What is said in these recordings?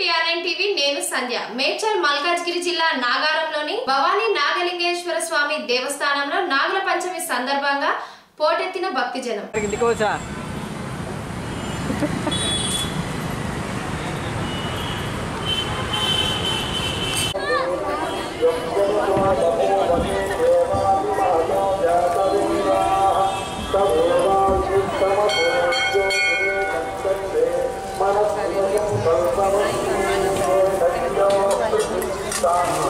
TRN TV నేను సంధ్య. మేడ్చల్ మల్కాజ్గిరి జిల్లా నాగారంలోని భవానీ నాగలింగేశ్వర స్వామి దేవస్థానంలో నాగుల పంచమి సందర్భంగా పోటెత్తిన భక్తి జనం star.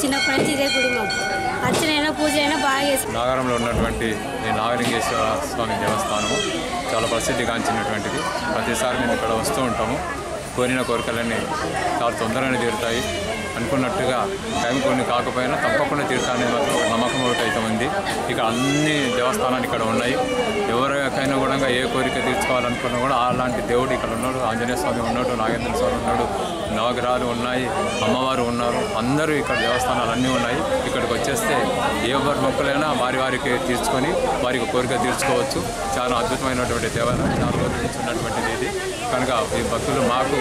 చిన్నప్పటి నుంచి ఇదే గుడి మాకు. చేస్తాను నాగారంలో ఉన్నటువంటి నాగలింగేశ్వర స్వామి దేవస్థానము. చాలా ప్రసిద్ధిగాంచినటువంటిది ప్రతిసారి మేము ఇక్కడ వస్తూ ఉంటాము. కోరిన కోరికలన్నీ చాలా తొందరగానే తీరుతాయి. అనుకున్నట్టుగా టైం కొన్ని కాకపోయినా తప్పకుండా తీరుతానే ఒక నమ్మకం ఒకటి అయితే ఉంది. ఇక్కడ అన్ని దేవస్థానాలు ఇక్కడ ఉన్నాయి. ఎవరికైనా కూడా ఏ కోరిక తీర్చుకోవాలనుకున్నా కూడా అలాంటి దేవుడు ఇక్కడ ఉన్నాడు. ఆంజనేయ స్వామి ఉన్నాడు నాగేంద్ర స్వామి ఉన్నాడు నవగ్రహాలు ఉన్నాయి అమ్మవారు ఉన్నారు అందరూ ఇక్కడ దేవస్థానాలు అన్నీ ఉన్నాయి. ఇక్కడికి వచ్చేస్తే ఎవరి మొక్కలైనా వారి వారికి తీర్చుకొని వారికి కోరిక తీర్చుకోవచ్చు. చాలా అద్భుతమైనటువంటి దేవాలయం చాలా రోజుల నుంచి ఉన్నటువంటిది ఇది. కనుక ఈ భక్తులు మాకు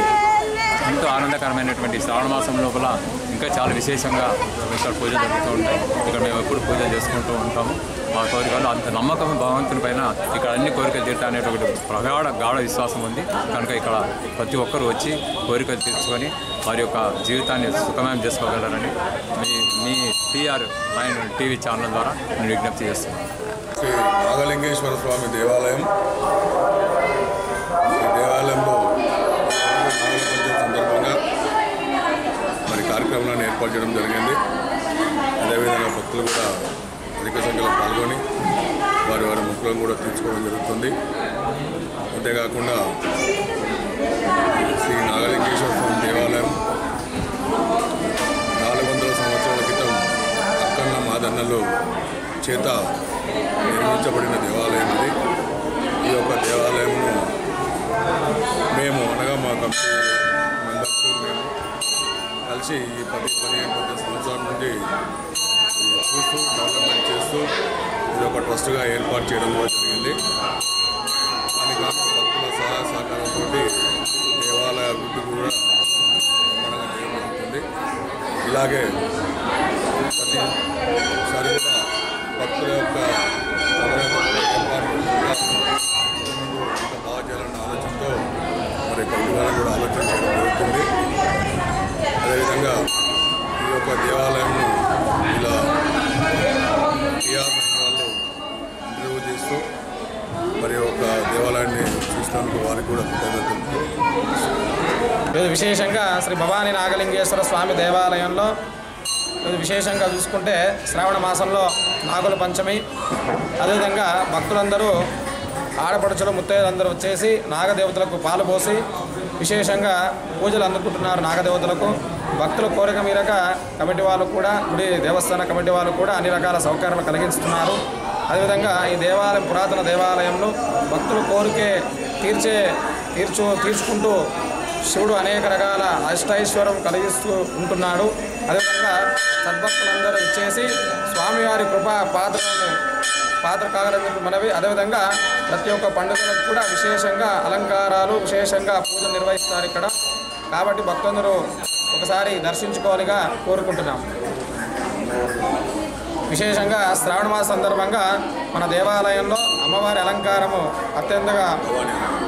ఎంతో ఆనందకరమైనటువంటి శ్రావణ మాసం లోపల ఇంకా చాలా విశేషంగా ఇక్కడ పూజలు జరుగుతూ ఉంటాయి. ఇక్కడ మేము ఎప్పుడు పూజలు చేసుకుంటూ ఉంటాము. మా కోరికలు అంత నమ్మకం భగవంతుని పైన ఇక్కడ అన్ని కోరికలు తీరుతా అనేటువంటి ప్రగాఢ గాఢ విశ్వాసం ఉంది. కనుక ఇక్కడ ప్రతి ఒక్కరు వచ్చి కోరికలు తీర్చుకొని వారి యొక్క జీవితాన్ని సుఖమయం చేసుకోగలరని మీ మీ టీఆర్ ఆయన టీవీ ఛానల్ ద్వారా నేను విజ్ఞప్తి చేస్తున్నాను. శ్రీ నాగలింగేశ్వర స్వామి దేవాలయం. ఈ దేవాలయంలో ఏర్పాటు చేయడం జరిగింది. అదేవిధంగా భక్తులు కూడా అధిక సంఖ్యలో పాల్గొని వారి వారి మొక్కులను కూడా తీర్చుకోవడం జరుగుతుంది. అంతేకాకుండా శ్రీ నాగలింగేశ్వర స్వామి దేవాలయం నాలుగు వందల సంవత్సరాల క్రితం అక్కన్న మాదన్నలు చేత నిర్మించబడిన దేవాలయం ఇది ఈ యొక్క దేవాలయంను మేము అనగా మా కమిటీ మెంబర్స్ మేము కలిసి ఈ పది పదిహేను పద్దెనిమిది సంవత్సరాల నుండి చూస్తూ డెవలప్మెంట్ చేస్తూ ఇది ఒక ట్రస్ట్గా ఏర్పాటు చేయడం జరిగింది. దానికి గాను భక్తుల సహాయ సహకారంతో దేవాలయ అభివృద్ధి కూడా బ్రహ్మాండంగా ఇలాగే విశేషంగా శ్రీ భవానీ నాగలింగేశ్వర స్వామి దేవాలయంలో ఇది విశేషంగా చూసుకుంటే శ్రావణ మాసంలో నాగుల పంచమి అదేవిధంగా భక్తులందరూ ఆడపడుచులు ముత్తైదులందరూ వచ్చేసి నాగదేవతలకు పాలు పోసి విశేషంగా పూజలు అందుకుంటున్నారు నాగదేవతలకు. భక్తుల కోరిక మీరక కమిటీ వాళ్ళు కూడా గుడి దేవస్థాన కమిటీ వాళ్ళు కూడా అన్ని రకాల సౌకర్యాలు కలిగిస్తున్నారు. అదేవిధంగా ఈ దేవాలయం పురాతన దేవాలయంలో భక్తుల కోరికే తీర్చే తీర్చు తీర్చుకుంటూ శివుడు అనేక రకాల అష్టైశ్వరం కలిగిస్తూ ఉంటున్నాడు. అదేవిధంగా సద్భక్తులందరూ ఇచ్చేసి స్వామివారి కృపా పాత్రలను పాత్ర కాగలని మనవి. అదేవిధంగా ప్రతి ఒక్క పండుగలకు కూడా విశేషంగా అలంకారాలు విశేషంగా పూజలు నిర్వహిస్తారు ఇక్కడ. కాబట్టి భక్తులందరూ ఒకసారి దర్శించుకోవాలిగా కోరుకుంటున్నాం విశేషంగా శ్రావణ మాస సందర్భంగా మన దేవాలయంలో అమ్మవారి అలంకారము అత్యంతగా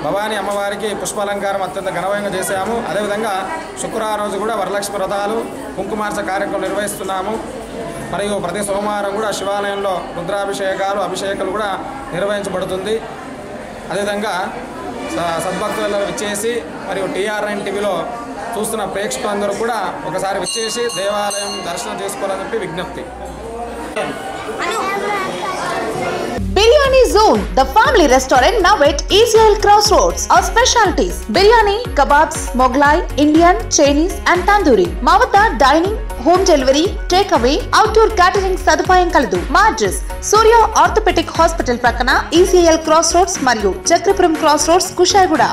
భవానీ అమ్మవారికి పుష్పాలంకారం అత్యంత ఘనవంగా చేశాము. అదేవిధంగా శుక్రవారం రోజు కూడా వరలక్ష్మి వ్రతాలు కుంకుమార్చ కార్యక్రమం నిర్వహిస్తున్నాము. మరియు ప్రతి సోమవారం కూడా శివాలయంలో రుద్రాభిషేకాలు అభిషేకాలు కూడా నిర్వహించబడుతుంది. అదేవిధంగా స- సద్భక్తులలో విచ్చేసి మరియు టీఆర్ నైన్ టీవీలో చూస్తున్న ప్రేక్షకులందరూ కూడా ఒకసారి విచ్చేసి దేవాలయం దర్శనం చేసుకోవాలని చెప్పి విజ్ఞప్తి. Biryani zone the family restaurant now at Israel cross roads our specialities biryani kebabs Mughlai Indian Chinese and tandoori మా వద్ద dining home delivery take away outdoor catering సదుపాయం కలదు మా అడ్రస్ సూర్య ఆర్థోపెటిక్ హాస్పిటల్ ప్రక్కన ఈసీఎల్ క్రాస్ రోడ్స్ మరియు Chakrapuram cross roads Kushaiguda